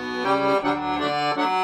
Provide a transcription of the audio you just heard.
Música